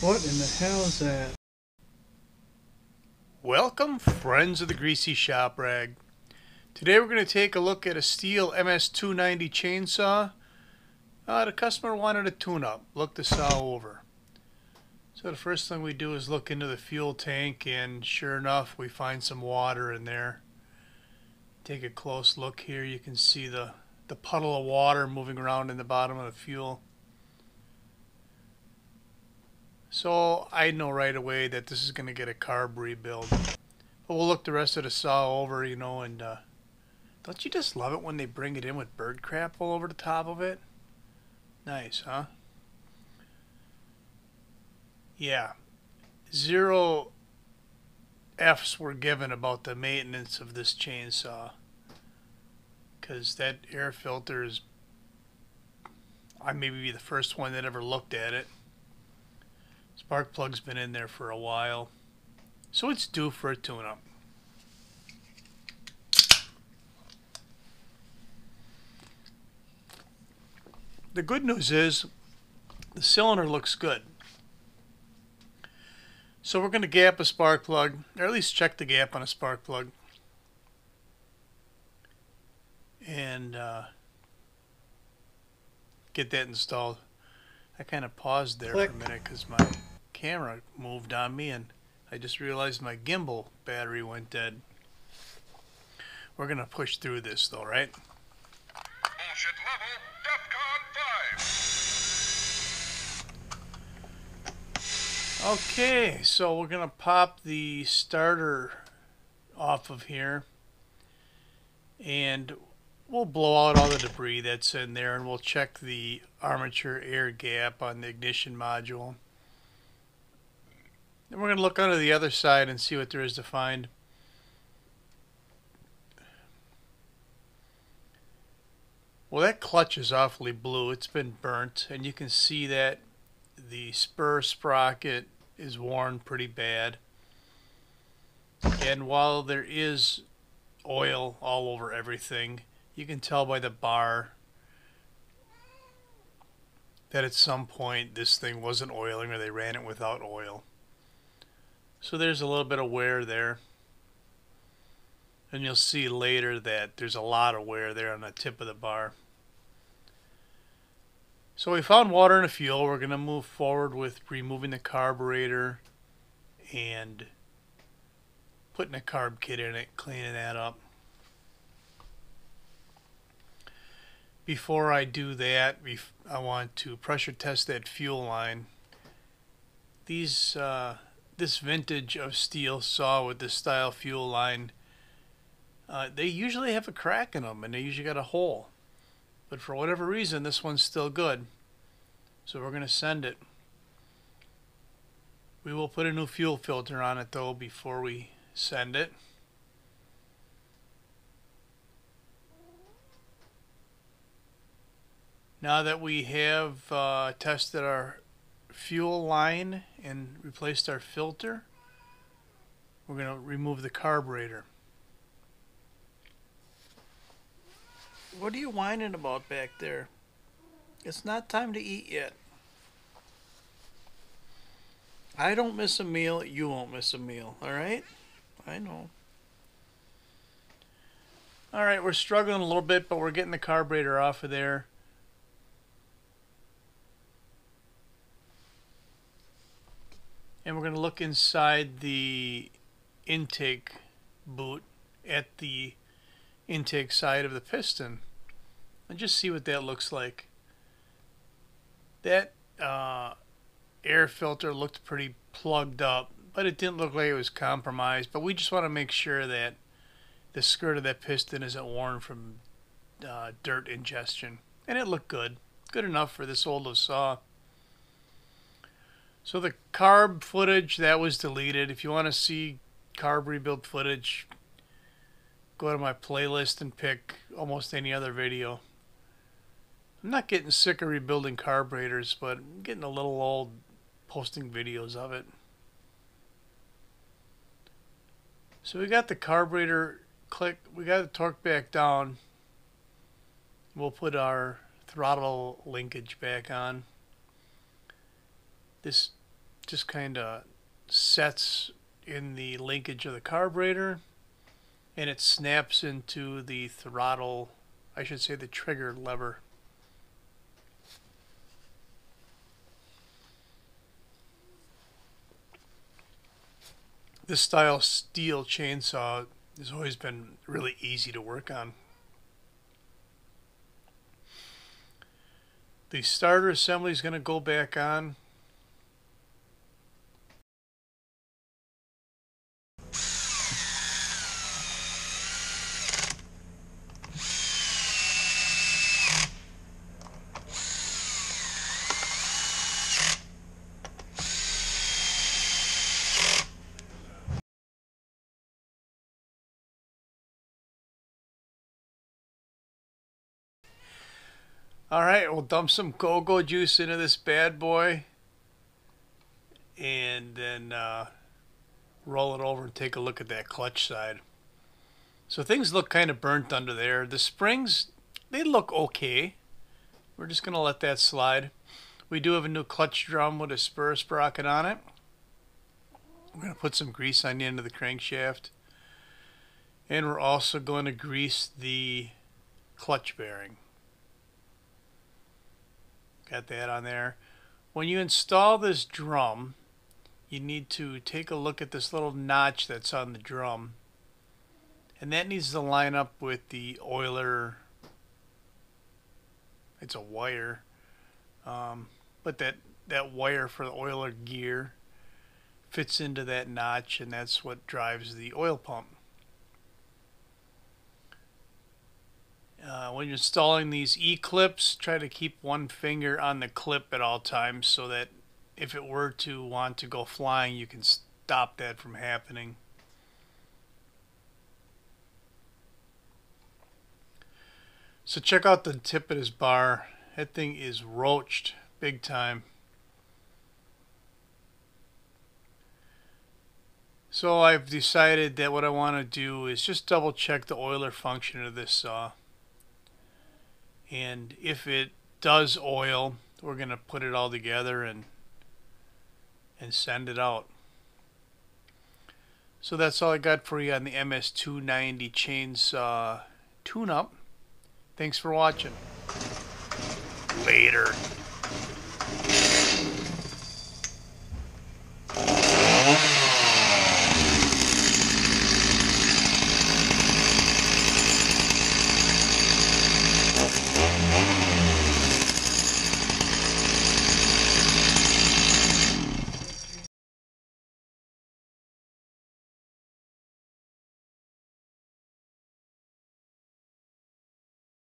What in the hell is that? Welcome, friends of the Greasy Shop Rag. Today we're going to take a look at a Stihl MS290 chainsaw. Uh, the customer wanted a tune-up, look the saw over. So the first thing we do is look into the fuel tank and sure enough we find some water in there. Take a close look here, you can see the, the puddle of water moving around in the bottom of the fuel. So I know right away that this is going to get a carb rebuild. But we'll look the rest of the saw over, you know, and uh, don't you just love it when they bring it in with bird crap all over the top of it? Nice, huh? Yeah. Zero F's were given about the maintenance of this chainsaw. Because that air filter is... I may be the first one that ever looked at it. Spark plug's been in there for a while. So it's due for a tune-up. The good news is the cylinder looks good. So we're going to gap a spark plug, or at least check the gap on a spark plug. And uh, get that installed. I kind of paused there Click. for a minute because my camera moved on me and I just realized my gimbal battery went dead. We're going to push through this though, right? Bullshit level, DEFCON 5. Okay, so we're going to pop the starter off of here and we'll blow out all the debris that's in there and we'll check the armature air gap on the ignition module. Then we're going to look under the other side and see what there is to find. Well, that clutch is awfully blue. It's been burnt, and you can see that the spur sprocket is worn pretty bad. And while there is oil all over everything, you can tell by the bar that at some point this thing wasn't oiling or they ran it without oil. So there's a little bit of wear there. And you'll see later that there's a lot of wear there on the tip of the bar. So we found water in the fuel. We're going to move forward with removing the carburetor and putting a carb kit in it, cleaning that up. Before I do that, I want to pressure test that fuel line. These, uh, this vintage of Stihl saw with this style fuel line, uh, they usually have a crack in them and they usually got a hole. But for whatever reason, this one's still good. So we're going to send it. We will put a new fuel filter on it though before we send it. Now that we have uh, tested our fuel line and replaced our filter, we're going to remove the carburetor. What are you whining about back there? It's not time to eat yet. I don't miss a meal, you won't miss a meal, alright? I know. Alright, we're struggling a little bit, but we're getting the carburetor off of there. And we're going to look inside the intake boot at the intake side of the piston and just see what that looks like. That uh, air filter looked pretty plugged up, but it didn't look like it was compromised. But we just want to make sure that the skirt of that piston isn't worn from uh, dirt ingestion. And it looked good. Good enough for this old saw. So the carb footage, that was deleted. If you want to see carb rebuild footage, go to my playlist and pick almost any other video. I'm not getting sick of rebuilding carburetors, but I'm getting a little old posting videos of it. So we got the carburetor click, we got the torque back down. We'll put our throttle linkage back on. This just kind of sets in the linkage of the carburetor and it snaps into the throttle, I should say the trigger lever. This style Stihl chainsaw has always been really easy to work on. The starter assembly is going to go back on. All right, we'll dump some go-go juice into this bad boy and then uh, roll it over and take a look at that clutch side. So things look kind of burnt under there. The springs, they look okay. We're just going to let that slide. We do have a new clutch drum with a spur sprocket on it. We're going to put some grease on the end of the crankshaft. And we're also going to grease the clutch bearing. Got that on there. When you install this drum, you need to take a look at this little notch that's on the drum. And that needs to line up with the oiler. It's a wire. Um, but that, that wire for the oiler gear fits into that notch and that's what drives the oil pump. Uh, when you're installing these E-clips, try to keep one finger on the clip at all times so that if it were to want to go flying, you can stop that from happening. So check out the tip of this bar. That thing is roached big time. So I've decided that what I want to do is just double check the oiler function of this saw and if it does oil we're going to put it all together and and send it out. So that's all I got for you on the MS290 chainsaw uh, tune-up. Thanks for watching. Later